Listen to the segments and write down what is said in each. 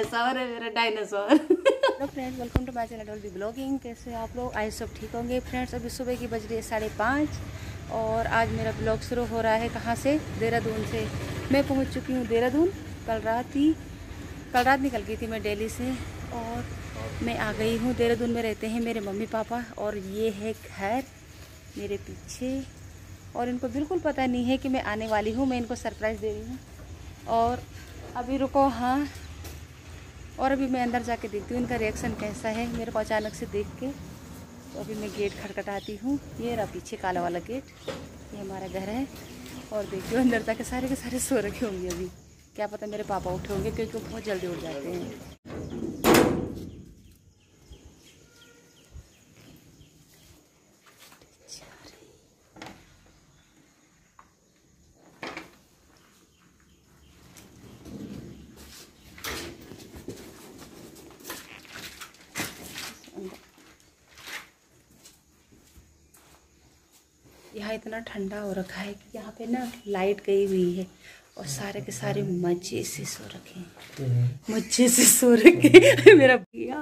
Dinosaur है, मेरा dinosaur hello friends welcome to my channel doll vlogging कैसे आप लोग? आज सब ठीक होंगे। फ्रेंड्स अभी सुबह की बज रही है साढ़े पाँच और आज मेरा ब्लॉग शुरू हो रहा है कहाँ से? देहरादून से। मैं पहुँच चुकी हूँ देहरादून। कल रात ही, कल रात निकल गई थी मैं दिल्ली से और मैं आ गई हूँ। देहरादून में रहते हैं मेरे मम्मी पापा और ये है घर मेरे पीछे और इनको बिल्कुल पता नहीं है कि मैं आने वाली हूँ। मैं इनको सरप्राइज़ दे रही हूँ। और अभी रुको हाँ। और अभी मैं अंदर जाके देखती हूँ इनका रिएक्शन कैसा है। मेरे को अचानक से देख के तो अभी मैं गेट खटखटाती हूँ। ये रहा पीछे काला वाला गेट ये हमारा घर है। और देखती हूँ अंदर जाके सारे के सारे सो रखे होंगे अभी। क्या पता मेरे पापा उठे होंगे क्योंकि वो बहुत जल्दी उठ जाते हैं। यहाँ इतना ठंडा हो रखा है कि यहाँ पे ना लाइट गई हुई है और सारे के सारे मज़े से सो रखे हैं। मज़े से सो रखे मेरा भैया,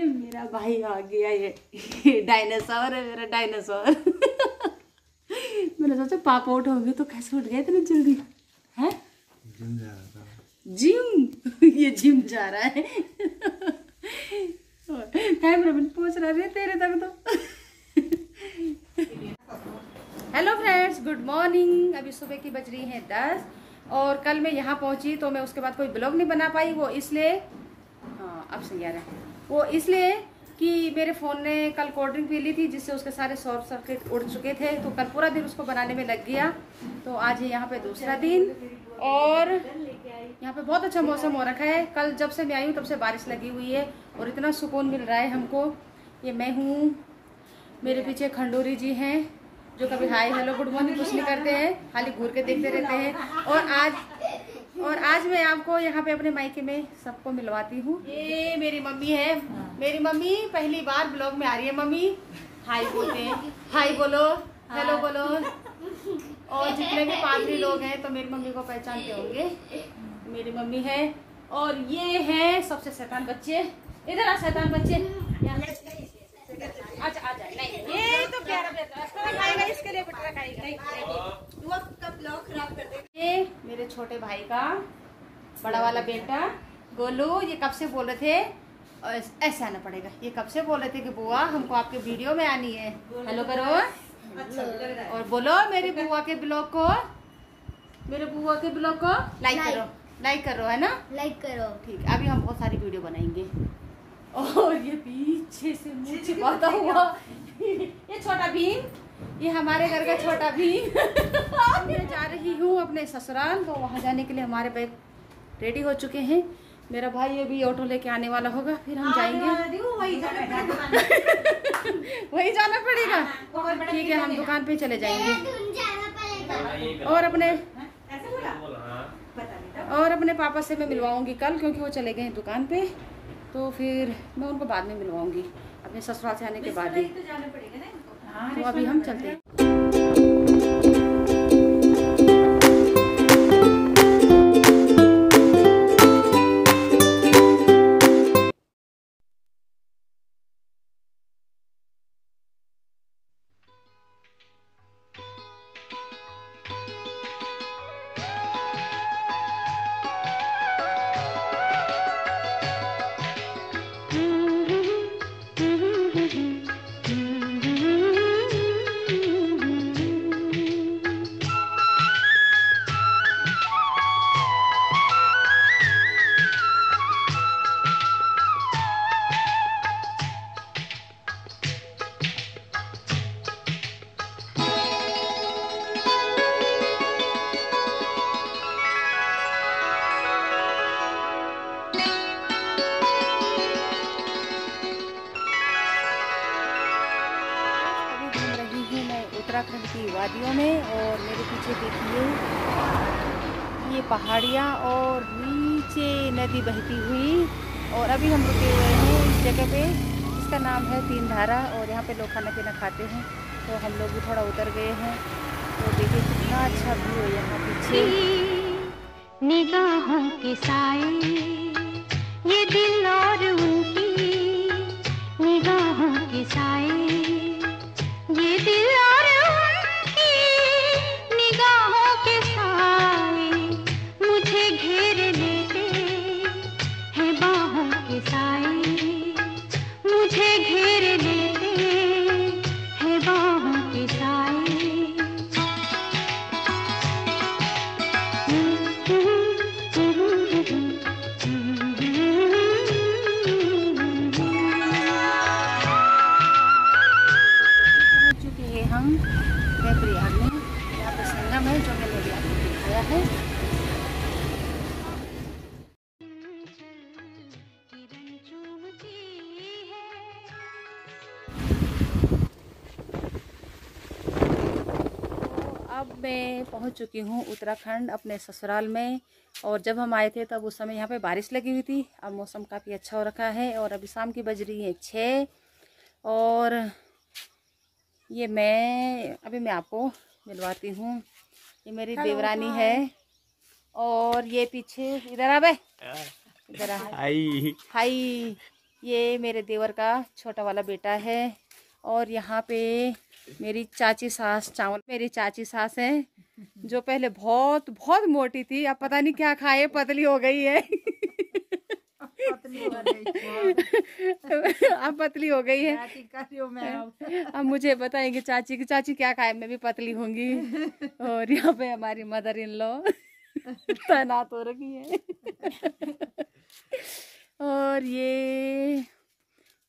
मेरा भाई आ गया ये डायनासोर है, मेरा डायनासोर। मैंने सोचा पापा उठोगे तो कैसे उठ गए इतने जल्दी? हैं? जिम ये जिम जा रहा है। कैमरा मैन पूछ रहा है तेरे तक तो। हेलो फ्रेंड्स गुड मॉर्निंग अभी सुबह की बज रही है दस और कल मैं यहाँ पहुँची तो मैं उसके बाद कोई ब्लॉग नहीं बना पाई। वो इसलिए हाँ अब सही आ रहा है। वो इसलिए कि मेरे फ़ोन ने कल कोल्ड ड्रिंक पी ली थी, जिससे उसके सारे शॉर्ट सर्किट उड़ चुके थे। तो कल पूरा दिन उसको बनाने में लग गया। तो आज है यहाँ पे दूसरा दिन और यहाँ पे बहुत अच्छा मौसम हो रखा है। कल जब से मैं आई हूँ, तब से बारिश लगी हुई है और इतना सुकून मिल रहा है हमको। ये मैं हूँ। मेरे पीछे खंडूरी जी हैं। जो कभी हाय, हेलो, गुड मॉर्निंग कुछ नहीं करते हैं, खाली घूर के देखते रहते हैं। और आज और आज मैं आपको यहाँ पे अपने मायके में सबको मिलवाती हूँ। ये मेरी मम्मी है। मेरी मम्मी पहली बार ब्लॉग में आ रही है, मम्मी। हाय बोलते हैं। हाय बोलो। हेलो बोलो। और जितने भी पादरी लोग हैं तो मेरी मम्मी को पहचानते होंगे। मेरी मम्मी है। और ये है सबसे शैतान बच्चे। इधर आ, शैतान बच्चे। यहाँ अच्छा नहीं ये तो प्यारा खाएगा इसके लिए बेटा खाएगा नहीं ब्लॉग खराब कर दे ये मेरे छोटे भाई का बड़ा वाला बेटा गोलू ये कब से बोल रहे थे? ऐसे आना पड़ेगा। ये कब से बोल रहे थे कि बुआ हमको आपके वीडियो में आनी है। हेलो करो। और बोलो मेरी बुआ के ब्लॉग को। मेरे बुआ के ब्लॉग को। लाइक करो। लाइक करो है ना? लाइक करो। ठीक अभी हम बहुत सारी वीडियो बनाएँगे। और ये पीछे से मुँह छिपाता हुआ। ये छोटा भीम ये हमारे घर का छोटा भीम। मैं जा रही हूँ अपने ससुराल तो वहाँ जाने के लिए हमारे बैग रेडी हो चुके हैं। मेरा भाई अभी ऑटो लेके आने वाला होगा फिर हम जाएँगे। वही जाना वही जाना पड़ेगा? ठीक है हम दुकान पे चले जाएँगे। और अपने और अपने पापा से मैं मिलवाऊँगी कल क्योंकि वो चले गए हैं दुकान पे। तो फिर मैं उनको बाद में मिलवाऊँगी अपने ससुराल से आने के बाद ही तो अभी हम चलते हैं। उत्तराखंड की वादियों में और मेरे पीछे देखिए, ये पहाड़ियाँ और नीचे नदी बहती हुई और अभी हम रुके हुए हैं इस जगह पे इसका नाम है तीन धारा और यहाँ पे लोग खाना पीना खाते हैं। तो हम लोग भी थोड़ा उतर गए हैं। तो देखिए कितना अच्छा व्यू है यहाँ पीछे। निगाहों के साए, ये दिल और उनकी हैं हम प्रयाग में यहाँ पे संगम है, जो मैंने अभी आपको दिखाया है है। तो अब मैं पहुँच चुकी हूँ उत्तराखंड अपने ससुराल में, और जब हम आए थे तब उस समय यहाँ पे बारिश लगी हुई थी। अब मौसम काफ़ी अच्छा हो रखा है, और अभी शाम की बज रही है छः, और ये मैं अभी मैं आपको मिलवाती हूँ। ये मेरी देवरानी है। और ये पीछे इधर आ बे। इधर आ। आई हाय ये मेरे देवर का छोटा वाला बेटा है। और यहाँ पे मेरी चाची सास चावल मेरी चाची सास है जो पहले बहुत बहुत मोटी थी अब पता नहीं क्या खाए पतली हो गई है। अब पतली हो गई है। अब। मुझे बताएँगे चाची की। चाची क्या खाए? मैं भी पतली होंगी। और यहाँ पे हमारी मदर इन लॉ तैनात हो रखी है। और ये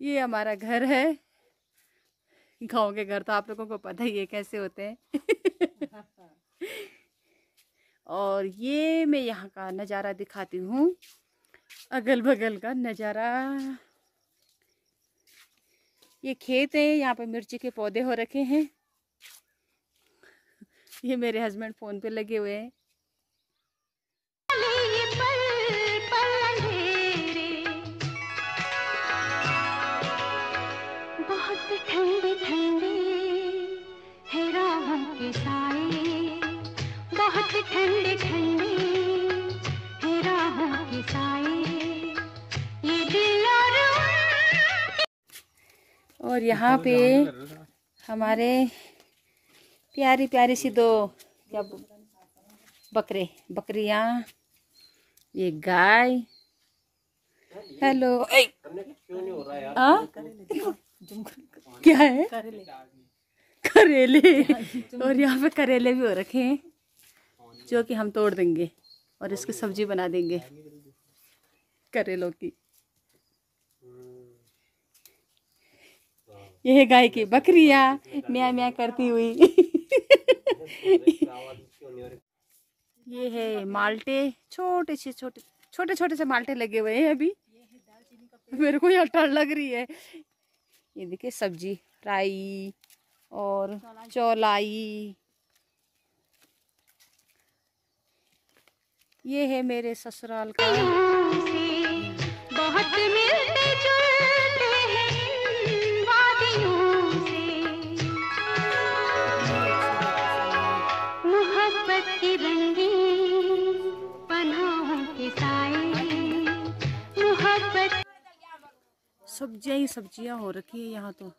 ये हमारा घर है। गाँव के घर तो आप लोगों को पता ही है कैसे होते हैं। और ये मैं यहाँ का नज़ारा दिखाती हूँ। अगल बगल का नज़ारा। ये खेत है, यहाँ पे मिर्ची के पौधे हो रखे हैं। ये मेरे हस्बैंड फ़ोन पे लगे हुए हैं। ठंडे ठंडे है राहों के साए। और यहाँ पे हमारे प्यारी प्यारी सी दो क्या बकरे बकरियाँ ये गाय। हेलो! आ? क्या है? करेले। और यहाँ पे करेले भी हो रखे हैं जो कि हम तोड़ देंगे और इसकी सब्ज़ी बना देंगे। करेलों की। ये है गाय की बकरिया। म्या म्या करती हुई। ये है माल्टे, छोटे से छोटे छोटे छोटे से माल्टे लगे हुए हैं अभी। मेरे को यहाँ डर लग रही है। ये देखिए सब्ज़ी, राई और चौलाई। ये है मेरे ससुराल का। सब्ज़ियाँ ही सब्ज़ियाँ हो रखी है यहाँ तो।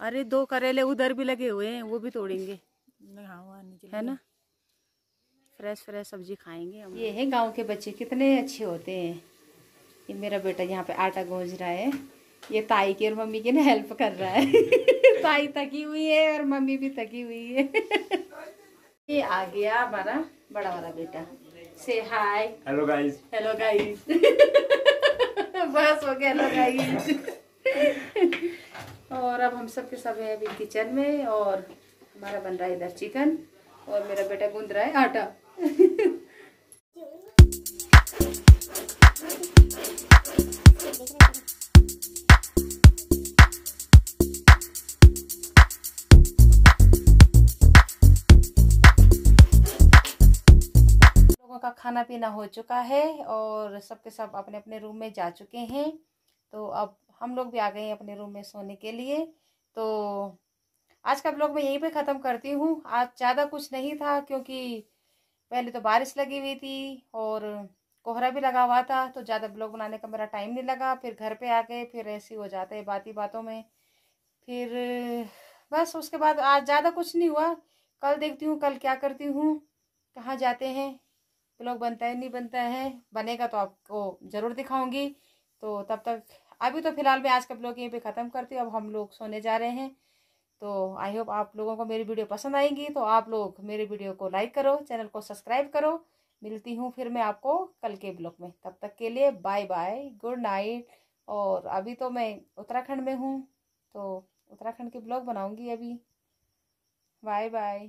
अरे दो करेले उधर भी लगे हुए हैं वो भी तोड़ेंगे। है ना? फ्रेश फ्रेश सब्ज़ी खाएँगे हम। ये है गाँव के बच्चे कितने अच्छे होते हैं। ये मेरा बेटा यहाँ पे आटा गूंज रहा है। ये ताई की और मम्मी की ना हेल्प कर रहा है। ताई थकी हुई है और मम्मी भी थकी हुई है। ये आ गया हमारा बड़ा वाला बेटा। से hi hello guys hello guys बस हो गया हेलो गाइस और अब हम सब के सब हैं अभी किचन में और हमारा बन रहा है इधर चिकन और मेरा बेटा गूंद रहा है आटा। लोगों का खाना पीना हो चुका है और सबके सब अपने अपने रूम में जा चुके हैं। तो अब हम लोग भी आ गए हैं अपने रूम में सोने के लिए। तो आज का ब्लॉग मैं यहीं पे ख़त्म करती हूँ। आज ज़्यादा कुछ नहीं था, क्योंकि पहले तो बारिश लगी हुई थी और कोहरा भी लगा हुआ था तो ज़्यादा ब्लॉग बनाने का मेरा टाइम नहीं लगा। फिर घर पे आ गए, फिर ऐसे हो जाते हैं बाती बातों में। फिर बस उसके बाद आज ज़्यादा कुछ नहीं हुआ। कल देखती हूँ, कल क्या करती हूँ, कहाँ जाते हैं। ब्लॉग बनता है, नहीं बनता है, बनेगा तो आपको ज़रूर दिखाऊँगी। तो तब तक अभी तो फ़िलहाल मैं आज का ब्लॉग यहीं पे ख़त्म करती हूँ। अब हम लोग सोने जा रहे हैं। तो आई होप आप लोगों को मेरी वीडियो पसंद आएँगी। तो आप लोग मेरे वीडियो को लाइक करो चैनल को सब्सक्राइब करो। मिलती हूँ फिर मैं आपको कल के ब्लॉग में। तब तक के लिए बाय बाय गुड नाइट और अभी तो मैं उत्तराखंड में हूँ। तो उत्तराखंड के ब्लॉग बनाऊँगी अभी। Bye bye